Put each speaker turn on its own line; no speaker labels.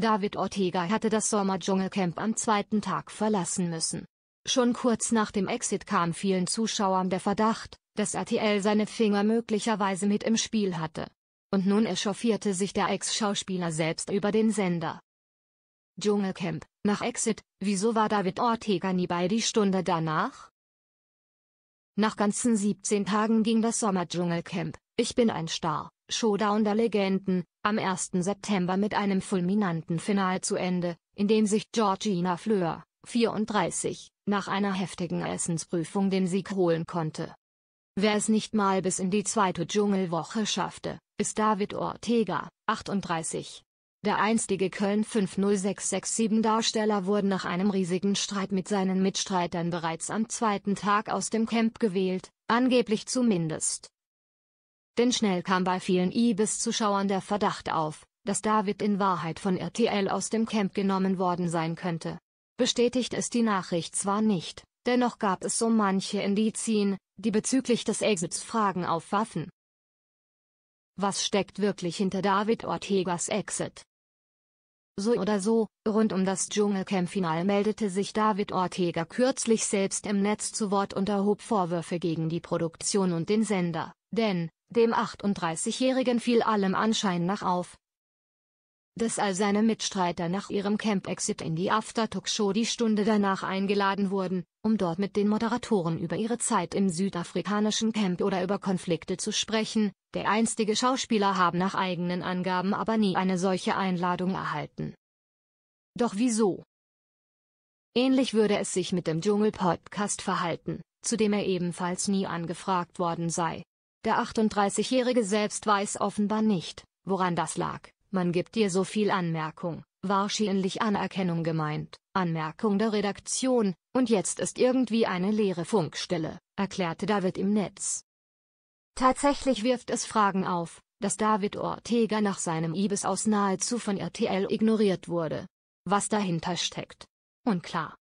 David Ortega hatte das Sommerdschungelcamp am zweiten Tag verlassen müssen. Schon kurz nach dem Exit kam vielen Zuschauern der Verdacht, dass RTL seine Finger möglicherweise mit im Spiel hatte. Und nun echauffierte sich der Ex-Schauspieler selbst über den Sender. Dschungelcamp, nach Exit, wieso war David Ortega nie bei die Stunde danach? Nach ganzen 17 Tagen ging das Sommerdschungelcamp, Ich bin ein Star, Showdown der Legenden, am 1. September mit einem fulminanten Final zu Ende, in dem sich Georgina Fleur, 34, nach einer heftigen Essensprüfung den Sieg holen konnte. Wer es nicht mal bis in die zweite Dschungelwoche schaffte, ist David Ortega, 38. Der einstige Köln 50667 Darsteller wurde nach einem riesigen Streit mit seinen Mitstreitern bereits am zweiten Tag aus dem Camp gewählt, angeblich zumindest. Denn schnell kam bei vielen Ibis-Zuschauern der Verdacht auf, dass David in Wahrheit von RTL aus dem Camp genommen worden sein könnte. Bestätigt ist die Nachricht zwar nicht, dennoch gab es so manche Indizien, die bezüglich des Exits Fragen aufwaffen. Was steckt wirklich hinter David Ortegas Exit? So oder so, rund um das Dschungelcamp-Final meldete sich David Ortega kürzlich selbst im Netz zu Wort und erhob Vorwürfe gegen die Produktion und den Sender, denn, dem 38-Jährigen fiel allem Anschein nach auf, dass all seine Mitstreiter nach ihrem Camp-Exit in die After-Talk-Show die Stunde danach eingeladen wurden, um dort mit den Moderatoren über ihre Zeit im südafrikanischen Camp oder über Konflikte zu sprechen, der einstige Schauspieler habe nach eigenen Angaben aber nie eine solche Einladung erhalten. Doch wieso? Ähnlich würde es sich mit dem Dschungel-Podcast verhalten, zu dem er ebenfalls nie angefragt worden sei. Der 38-Jährige selbst weiß offenbar nicht, woran das lag. Man gibt dir so viel Anmerkung, wahrscheinlich Anerkennung gemeint, Anmerkung der Redaktion, und jetzt ist irgendwie eine leere Funkstelle, erklärte David im Netz. Tatsächlich wirft es Fragen auf, dass David Ortega nach seinem Ibis aus nahezu von RTL ignoriert wurde. Was dahinter steckt? Unklar.